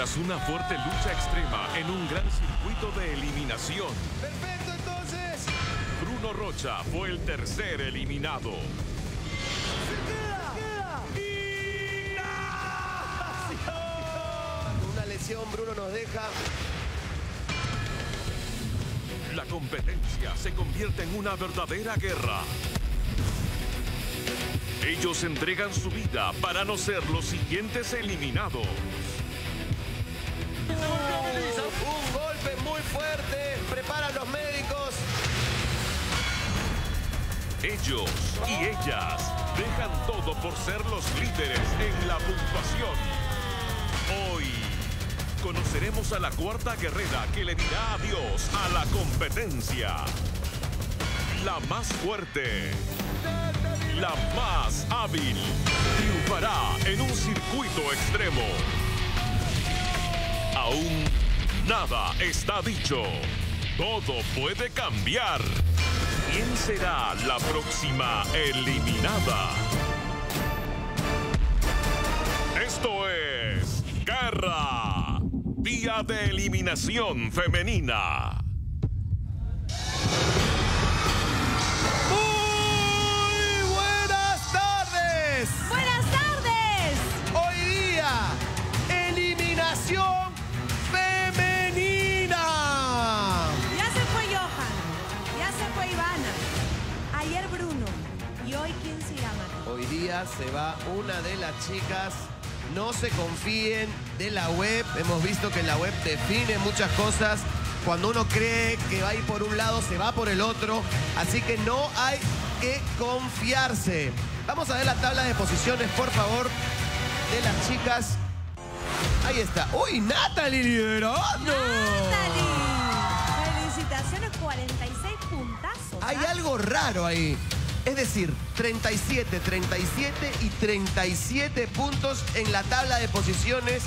Tras una fuerte lucha extrema en un gran circuito de eliminación, Perfecto, entonces. Bruno Rocha fue el tercer eliminado. Una lesión, Bruno nos deja. La competencia se convierte en una verdadera guerra. Ellos entregan su vida para no ser los siguientes eliminados. Un golpe muy fuerte. Preparan los médicos. Ellos y ellas dejan todo por ser los líderes en la puntuación. Hoy conoceremos a la cuarta guerrera que le dirá adiós a la competencia. La más fuerte, la más hábil, triunfará en un circuito extremo. Aún nada está dicho. Todo puede cambiar. ¿Quién será la próxima eliminada? Esto es Guerra. Día de eliminación femenina. Muy buenas tardes. Se va una de las chicas. No se confíen de la web. Hemos visto que la web define muchas cosas. Cuando uno cree que va a ir por un lado, se va por el otro. Así que no hay que confiarse. Vamos a ver la tabla de posiciones, por favor, de las chicas. Ahí está. ¡Uy, Natalie liderando! Natalie. Felicitaciones, 46 puntazos. Hay ¿ah? algo raro ahí. Es decir, 37, 37 y 37 puntos en la tabla de posiciones.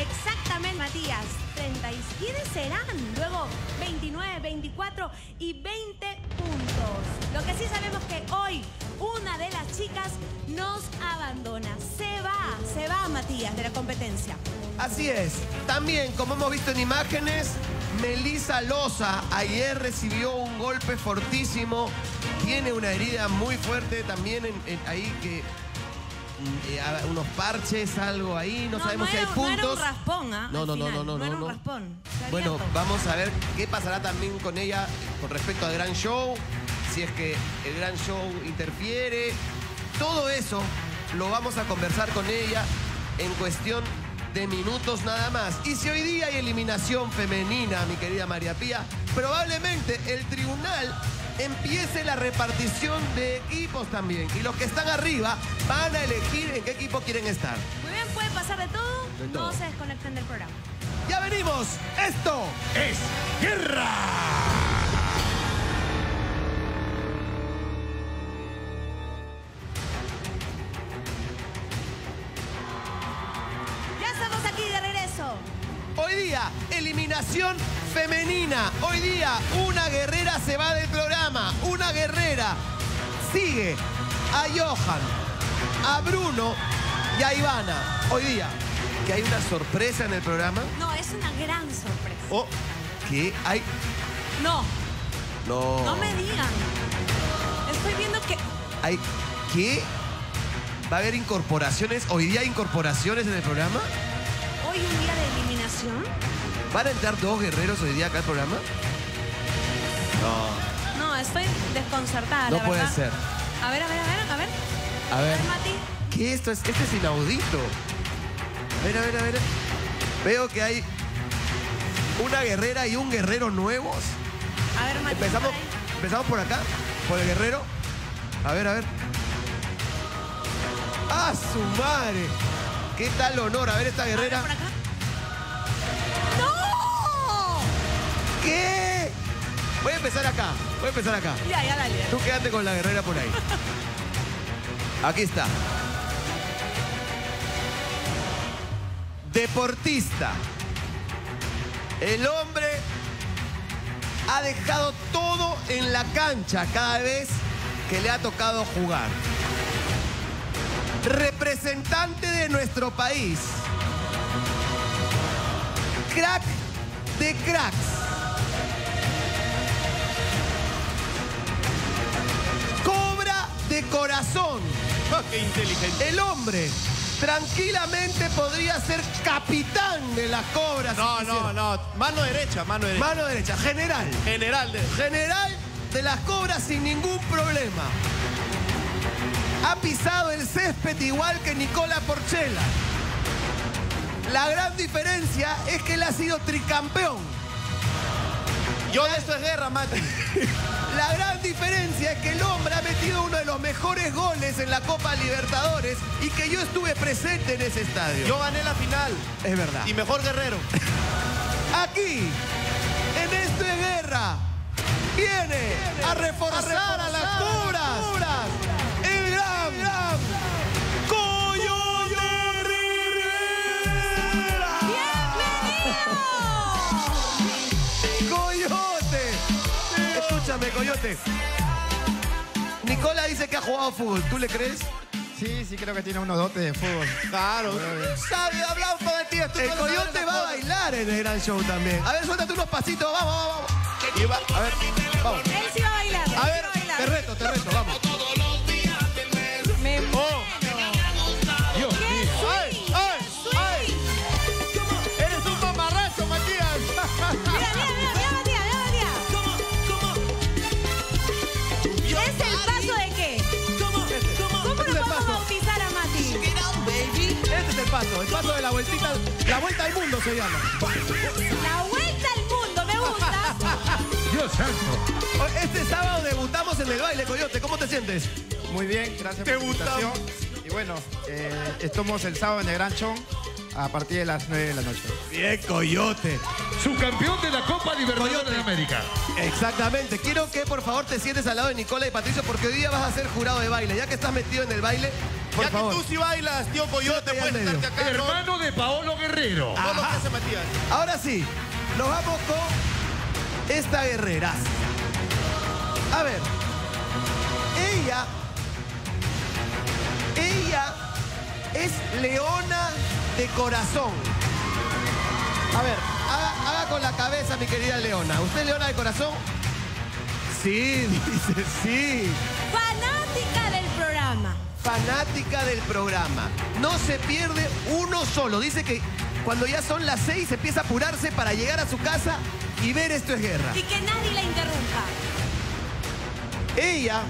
Exactamente, Matías. 30 y- ¿Quiénes serán? Luego 29, 24 y 20 puntos. Lo que sí sabemos que hoy una de las chicas nos abandona. Se va, se va Matías de la competencia. Así es. También, como hemos visto en imágenes, Melissa Loza ayer recibió un golpe fortísimo. Tiene una herida muy fuerte también en- en- ahí que... mm, eh, unos parches, algo ahí, no, sabemos si hay puntos. No era un raspón, ¿ah? No, no, no, no, no, No era no. un raspón. Se Bueno, vamos a ver qué pasará también con ella con respecto al gran show, si es que el gran show interfiere. Todo eso lo vamos a conversar con ella en cuestión de minutos nada más. Y si hoy día hay eliminación femenina, mi querida María Pía, probablemente el tribunal empiece la repartición de equipos también. Y los que están arriba van a elegir en qué equipo quieren estar. Muy bien, puede pasar de todo. De todo. No se desconecten del programa. ¡Ya venimos! ¡Esto es Guerra! Femenina. Hoy día, una guerrera se va del programa. Una guerrera sigue a Johan, a Bruno y a Ivana. Hoy día, que hay una sorpresa en el programa. No, es una gran sorpresa. O que hay. No, No. no me digan. Estoy viendo que Hay. ¿Qué? ¿Va a haber incorporaciones? ¿Hoy día hay incorporaciones en el programa? hoy un día de eliminación. ¿Van a entrar dos guerreros hoy día acá al programa? No. No, estoy desconcertada. No la puede verdad. ser. A ver, a ver, a ver, a ver. A ver. Mati. ¿Qué esto es? Este es inaudito. A ver, a ver, a ver. Veo que hay una guerrera y un guerrero nuevos. A ver, Mati. Empezamos, por ahí. empezamos por acá, por el guerrero. A ver, a ver. ¡Ah, su madre! ¿Qué tal honor? A ver esta A ver, guerrera. por acá. ¿Qué? Voy a empezar acá. Voy a empezar acá. Ya, ya, dale. Tú quédate con la guerrera por ahí. Aquí está. Deportista. El hombre ha dejado todo en la cancha cada vez que le ha tocado jugar. Representante de nuestro país. crack de cracks. De corazón. Ah, ¡Qué inteligente! El hombre tranquilamente podría ser capitán de las cobras. si No, quisiera. no, no. Mano derecha, mano derecha. Mano derecha, general. General de... General de las cobras sin ningún problema. Ha pisado el césped igual que Nicola Porchela. La gran diferencia es que él ha sido tricampeón. Yo de esto es guerra, Mati. La gran diferencia es que el hombre ha metido uno de los mejores goles en la Copa Libertadores y que yo estuve presente en ese estadio. Yo gané la final. es verdad. Y mejor guerrero. Aquí, en Esto es Guerra, viene a reforzar a las cobras. Coyote. Nicola dice que ha jugado fútbol. ¿Tú le crees? Sí, sí, creo que tiene unos dotes de fútbol. Claro. Sabe hablar El Coyote va a bailar en el gran show también. A ver, suéltate unos pasitos. Vamos, vamos, vamos. Y va- a ver, vamos. Él sí va a bailar. A ver, te reto, te reto, paso, de la vueltita, la vuelta al mundo se llama. La vuelta al mundo, me gusta. Dios santo. Este sábado debutamos en el baile, Coyote. ¿Cómo te sientes? Muy bien, gracias Te por la invitación. Y bueno, eh, estamos el sábado en el Gran Chon a partir de las 9 de la noche. Bien, Coyote. Subcampeón de la Copa Libertadores de América. Exactamente. Quiero que por favor te sientes al lado de Nicola y Patricio porque hoy día vas a ser jurado de baile. Ya que estás metido en el baile, por ya favor. que tú sí bailas, tío Coyote, puedes estarte acá. ¿no? Hermano de Paolo Guerrero. Todo lo que hace Matías. Ahora sí, nos vamos con esta guerrera. A ver, ella, ella es leona de corazón. A ver, haga, haga con la cabeza, mi querida leona. ¿Usted es leona de corazón? Sí, dice, sí. Fanática del. Fanática del programa. No se pierde uno solo. Dice que cuando ya son las seis empieza a apurarse para llegar a su casa y ver esto es guerra. Y que nadie la interrumpa. Ella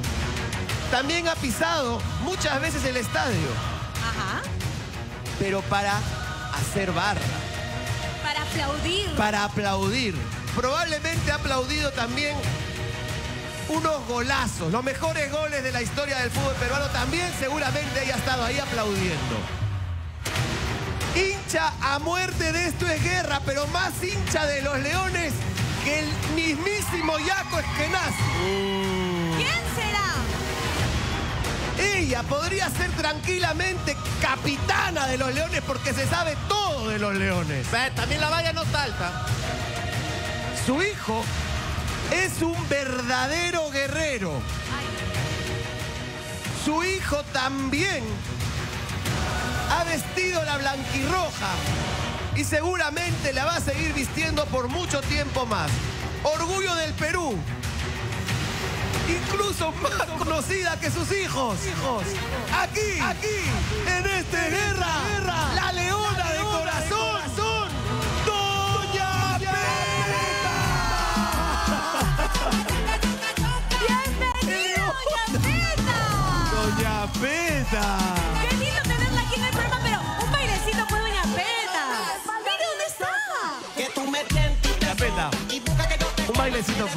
también ha pisado muchas veces el estadio, Ajá. pero para hacer barra, Para aplaudir. para aplaudir. Probablemente ha aplaudido también unos golazos, los mejores goles de la historia del fútbol peruano. También seguramente ella ha estado ahí aplaudiendo. Hincha a muerte de esto es guerra, pero más hincha de los leones que el mismísimo Yaco Eskenazi. ¿Quién será? Ella podría ser tranquilamente capitana de los leones porque se sabe todo de los leones. También la valla no está alta. Su hijo es un verdadero guerrero. Su hijo también ha vestido la blanquirroja y seguramente la va a seguir vistiendo por mucho tiempo más. Orgullo del Perú. Incluso más conocida que sus hijos. Aquí, aquí, en guerra, guerra, la leona de verdad.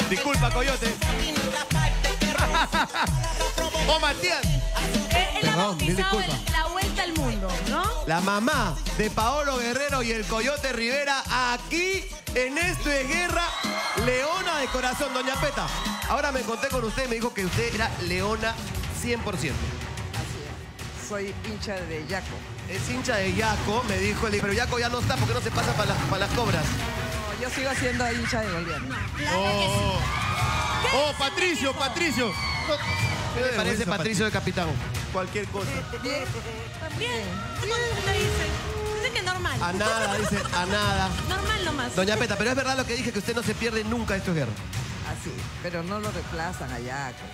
Disculpa, Coyote. ¡Oh, Matías! Él, él ha Perdón, mil bautizado disculpas. el- la vuelta al mundo, ¿no? La mamá de Paolo Guerrero y el Coyote Rivera aquí en Esto es Guerra, Leona de corazón, Doña Peta. Ahora me encontré con usted y me dijo que usted era Leona 100%. Soy hincha de Yaco. Es hincha de Yaco, me dijo él, pero Yaco ya no está porque no se pasa para las, para las cobras. No, yo sigo siendo hincha de. Claro que sí. Oh, Patricio, Patricio. Yaco. ¿Qué le parece Patricio de capitán? Cualquier cosa. Bien. Bien. ¿Cómo te dicen? Dicen que normal. A nada, dice, a nada. Normal nomás. Doña Peta, pero es verdad lo que dije, que usted no se pierde nunca esto es guerra. Así. Pero no lo reemplazan a Yaco.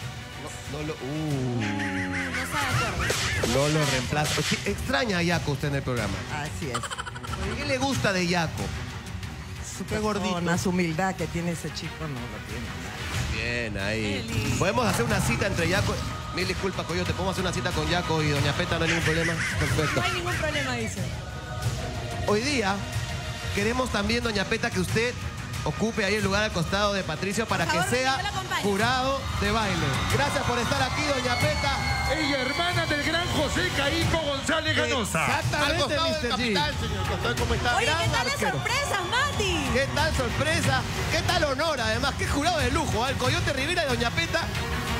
No lo, uh, No está de acuerdo. no lo reemplazo. Sí, Extraña a Yaco usted en el programa. Así es. ¿Qué le gusta de Yaco? Su persona, su humildad que tiene ese chico no lo tiene. Bien, ahí. Podemos hacer una cita entre Yaco. Mil disculpas, Coyote. ¿Podemos hacer una cita con Yaco y Doña Peta? No hay ningún problema. Perfecto. No hay ningún problema, dice. Hoy día queremos también, Doña Peta, que usted ocupe ahí el lugar al costado de Patricio para que sea jurado de baile. Gracias por estar aquí, Doña Peta. Ella hermana del gran José Caíco González Ganosa. Al Exactamente, costado del Mr. G. capitán, señor. Costado, ¿Cómo está? Oye, gran ¿qué tal las sorpresas, Mati? ¿Qué tal sorpresa? ¿Qué tal honor además? Qué jurado de lujo. ¿eh? El Coyote Rivera y Doña Peta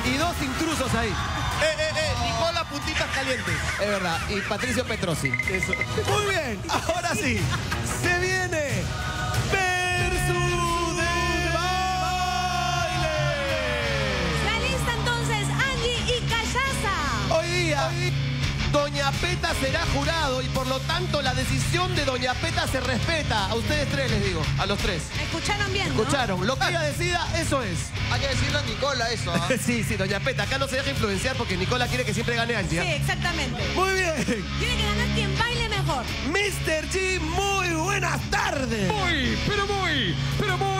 y dos intrusos ahí. Eh, eh, eh. Nicola Puntitas Calientes. Es verdad. Y Patricio Petrosi. Eso. Muy bien. Ahora sí. Doña Peta será jurado y por lo tanto la decisión de Doña Peta se respeta. A ustedes tres les digo, a los tres. Escucharon bien, ¿no? ¿Escucharon? Lo que ella decida, eso es. Hay que decirle a Nicola eso, ¿ah? Sí, sí, Doña Peta, acá no se deja influenciar porque Nicola quiere que siempre gane Angie. Sí, ¿eh? exactamente. Muy bien. Tiene que ganar quien baile mejor. Mr. G, muy buenas tardes. Muy, pero muy, pero muy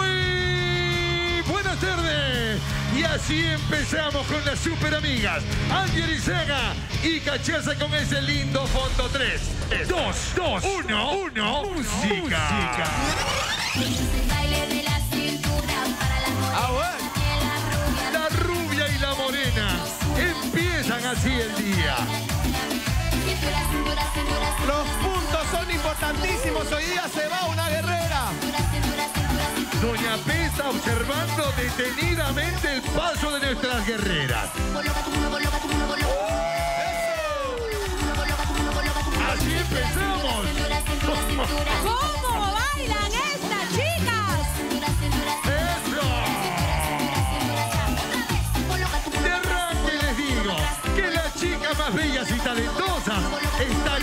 buenas tardes. Y así empezamos con las super amigas. Angie Arizaga y Cachaza con ese lindo fondo 3. 2, 2, 1, 1, música. La rubia. Y la morena empiezan así el día. Los puntos son importantísimos. Hoy día se va una guerrera. Doña Pesa observando detenidamente el paso de nuestras guerreras. Así empezamos. ¿Cómo bailan estas chicas? ¡Eso! De arranque les digo que las chicas más bellas y talentosas están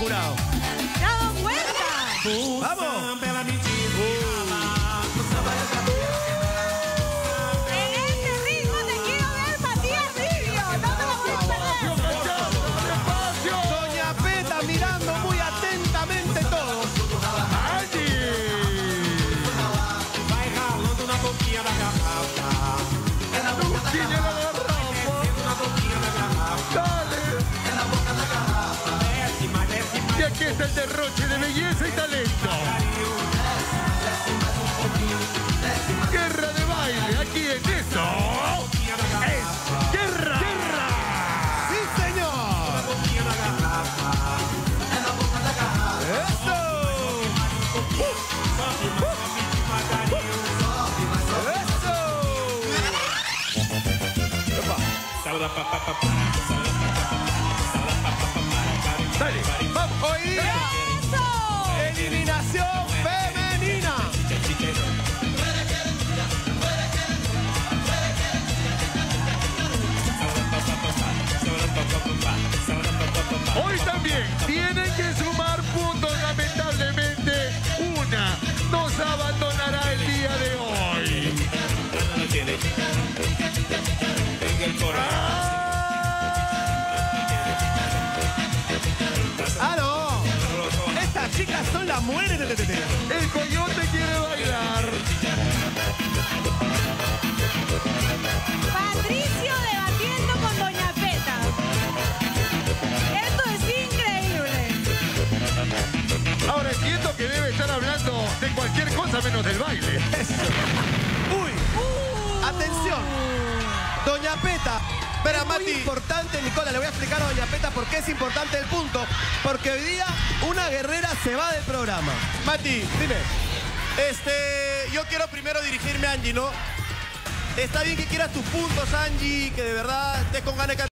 jurado. ¿Te has dado cuenta? ¡Vamos! El derroche de belleza y talento. Guerra de baile, aquí en esto. Es guerra. Guerra. ¡Sí, señor! ¡Eso! Tienen que sumar puntos, lamentablemente. Una nos abandonará el día de hoy. ¡Ah, no! Estas chicas son las mujeres de TTT. El coyote quiere bailar. Patricio hablando de cualquier cosa menos del baile. ¡Uy! ¡Atención! Doña Peta. Muy Mati. importante, Nicola, le voy a explicar a Doña Peta por qué es importante el punto. Porque hoy día una guerrera se va del programa. Mati, Dime. este. yo quiero primero dirigirme a Angie, ¿no? Está bien que quieras tus puntos, Angie, que de verdad estés con ganas de